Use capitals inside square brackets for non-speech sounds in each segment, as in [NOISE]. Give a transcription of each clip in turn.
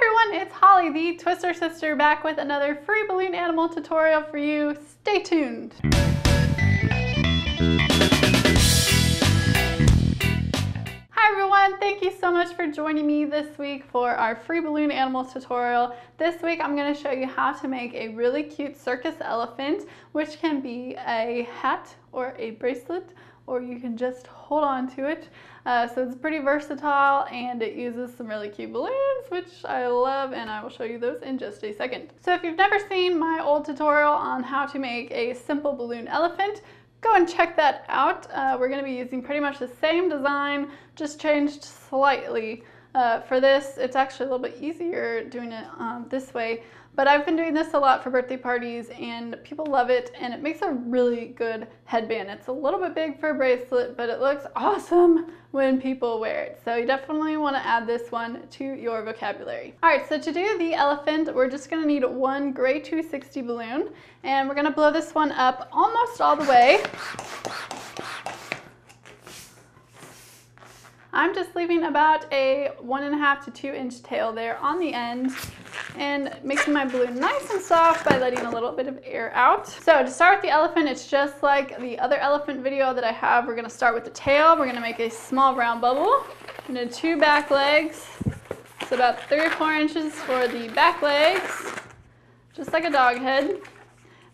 everyone, it's Holly, the Twister Sister, back with another free balloon animal tutorial for you. Stay tuned. Hi everyone, thank you so much for joining me this week for our free balloon animals tutorial. This week I'm going to show you how to make a really cute circus elephant, which can be a hat or a bracelet or you can just hold on to it. Uh, so it's pretty versatile and it uses some really cute balloons, which I love and I will show you those in just a second. So if you've never seen my old tutorial on how to make a simple balloon elephant, go and check that out. Uh, we're going to be using pretty much the same design, just changed slightly. Uh, for this, it's actually a little bit easier doing it um, this way, but I've been doing this a lot for birthday parties and people love it and it makes a really good headband. It's a little bit big for a bracelet, but it looks awesome when people wear it. So you definitely want to add this one to your vocabulary. All right, so to do the elephant, we're just going to need one gray 260 balloon and we're going to blow this one up almost all the way. I'm just leaving about a one and a half to two inch tail there on the end and making my balloon nice and soft by letting a little bit of air out. So to start with the elephant, it's just like the other elephant video that I have. We're gonna start with the tail. We're gonna make a small round bubble. Gonna two back legs. It's about three or four inches for the back legs, just like a dog head.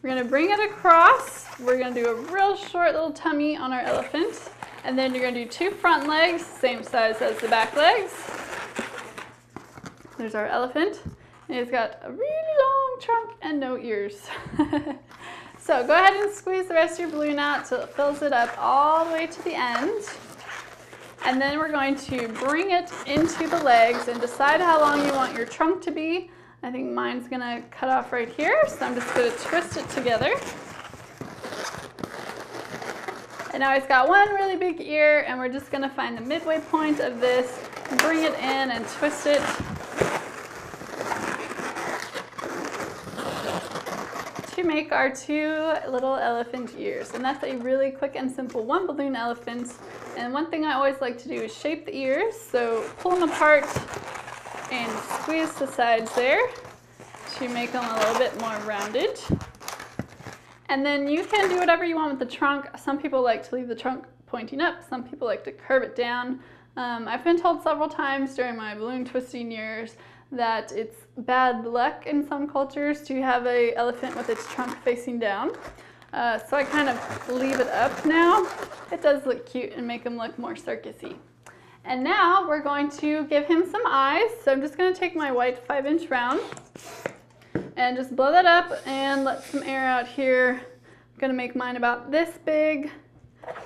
We're gonna bring it across. We're gonna do a real short little tummy on our elephant. And then you're gonna do two front legs, same size as the back legs. There's our elephant. And he's got a really long trunk and no ears. [LAUGHS] so go ahead and squeeze the rest of your balloon out so it fills it up all the way to the end. And then we're going to bring it into the legs and decide how long you want your trunk to be. I think mine's gonna cut off right here, so I'm just gonna twist it together. And now it's got one really big ear and we're just gonna find the midway point of this, bring it in and twist it. To make our two little elephant ears. And that's a really quick and simple one balloon elephant. And one thing I always like to do is shape the ears. So pull them apart and squeeze the sides there to make them a little bit more rounded. And then you can do whatever you want with the trunk. Some people like to leave the trunk pointing up. Some people like to curve it down. Um, I've been told several times during my balloon twisting years that it's bad luck in some cultures to have a elephant with its trunk facing down. Uh, so I kind of leave it up now. It does look cute and make him look more circusy. And now we're going to give him some eyes. So I'm just going to take my white 5 inch round and just blow that up and let some air out here. I'm gonna make mine about this big.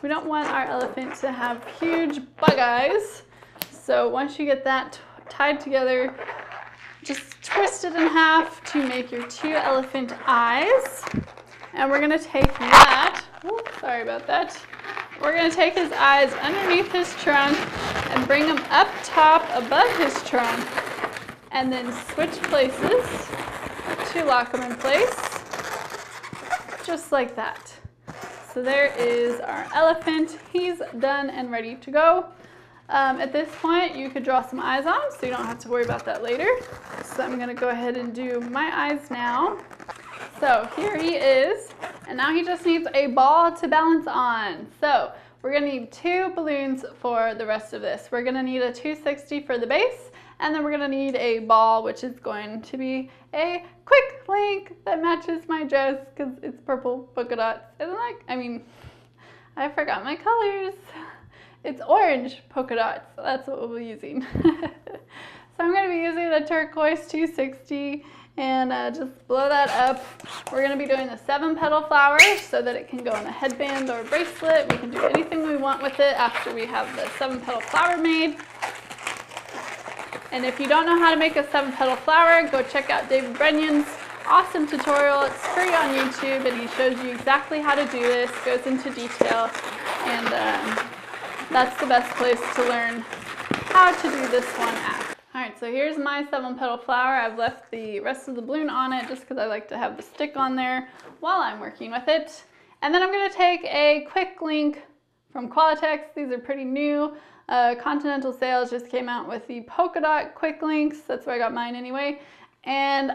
We don't want our elephant to have huge bug eyes. So once you get that tied together, just twist it in half to make your two elephant eyes. And we're gonna take that, sorry about that. We're gonna take his eyes underneath his trunk and bring them up top above his trunk and then switch places to lock them in place, just like that. So there is our elephant. He's done and ready to go. Um, at this point, you could draw some eyes on, so you don't have to worry about that later. So I'm gonna go ahead and do my eyes now. So here he is, and now he just needs a ball to balance on. So we're gonna need two balloons for the rest of this. We're gonna need a 260 for the base, and then we're gonna need a ball, which is going to be a quick link that matches my dress because it's purple polka dots. And like, I mean, I forgot my colors. It's orange polka dots. That's what we'll be using. [LAUGHS] so I'm gonna be using the turquoise 260 and uh, just blow that up. We're gonna be doing the seven petal flower so that it can go in a headband or a bracelet. We can do anything we want with it after we have the seven petal flower made. And if you don't know how to make a seven petal flower, go check out David Brenion's awesome tutorial. It's free on YouTube and he shows you exactly how to do this, goes into detail, and um, that's the best place to learn how to do this one at. So here's my seven petal flower. I've left the rest of the balloon on it just because I like to have the stick on there while I'm working with it. And then I'm gonna take a quick link from Qualatex. These are pretty new. uh, Continental Sales just came out with the polka dot quick links. That's where I got mine anyway. And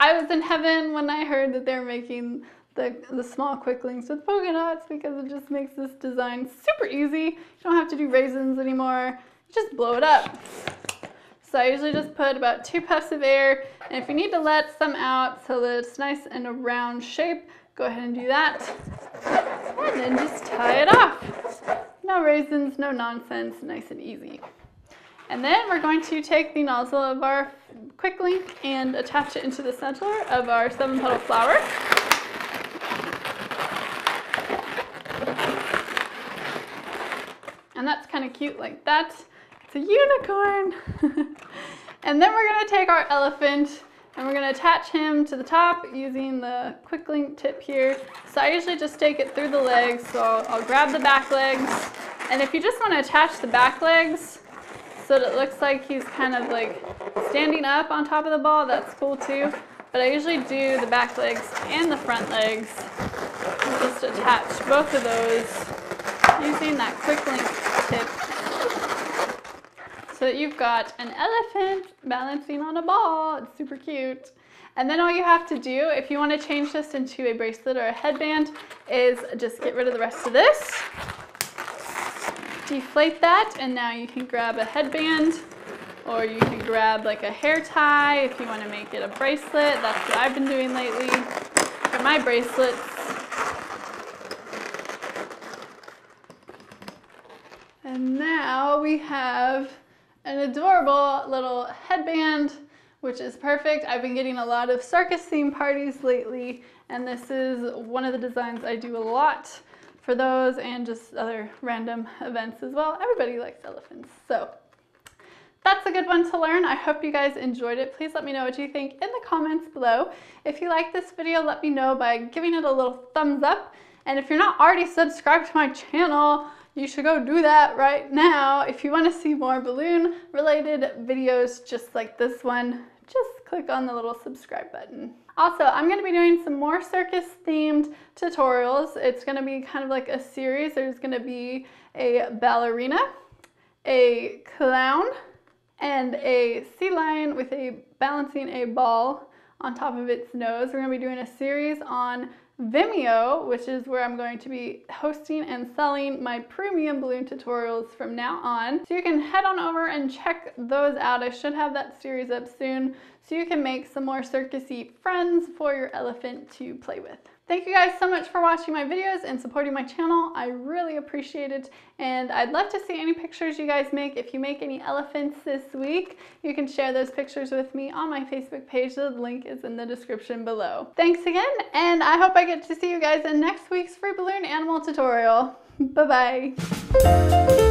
I was in heaven when I heard that they're making the, the small quick links with polka dots because it just makes this design super easy. You don't have to do raisins anymore. Just blow it up. So I usually just put about two puffs of air and if you need to let some out so that it's nice and a round shape, go ahead and do that. And then just tie it off. No raisins, no nonsense, nice and easy. And then we're going to take the nozzle of our quick link and attach it into the center of our seven petal flower. And that's kind of cute like that. It's a unicorn. [LAUGHS] and then we're gonna take our elephant and we're gonna attach him to the top using the quick link tip here. So I usually just take it through the legs. So I'll, I'll grab the back legs. And if you just wanna attach the back legs so that it looks like he's kind of like standing up on top of the ball, that's cool too. But I usually do the back legs and the front legs. Just attach both of those using that quick link tip. So that you've got an elephant balancing on a ball. It's super cute. And then all you have to do, if you want to change this into a bracelet or a headband, is just get rid of the rest of this. Deflate that, and now you can grab a headband, or you can grab like a hair tie if you want to make it a bracelet. That's what I've been doing lately for my bracelets. And now we have an adorable little headband, which is perfect. I've been getting a lot of circus theme parties lately, and this is one of the designs I do a lot for those and just other random events as well. Everybody likes elephants, so that's a good one to learn. I hope you guys enjoyed it. Please let me know what you think in the comments below. If you like this video, let me know by giving it a little thumbs up. And if you're not already subscribed to my channel, you should go do that right now. If you want to see more balloon related videos just like this one, just click on the little subscribe button. Also, I'm going to be doing some more circus themed tutorials. It's going to be kind of like a series. There's going to be a ballerina, a clown, and a sea lion with a balancing a ball on top of its nose. We're going to be doing a series on Vimeo, which is where I'm going to be hosting and selling my premium balloon tutorials from now on. So you can head on over and check those out. I should have that series up soon so you can make some more circusy friends for your elephant to play with. Thank you guys so much for watching my videos and supporting my channel. I really appreciate it. And I'd love to see any pictures you guys make. If you make any elephants this week, you can share those pictures with me on my Facebook page. The link is in the description below. Thanks again, and I hope I get to see you guys in next week's free balloon animal tutorial. Bye-bye.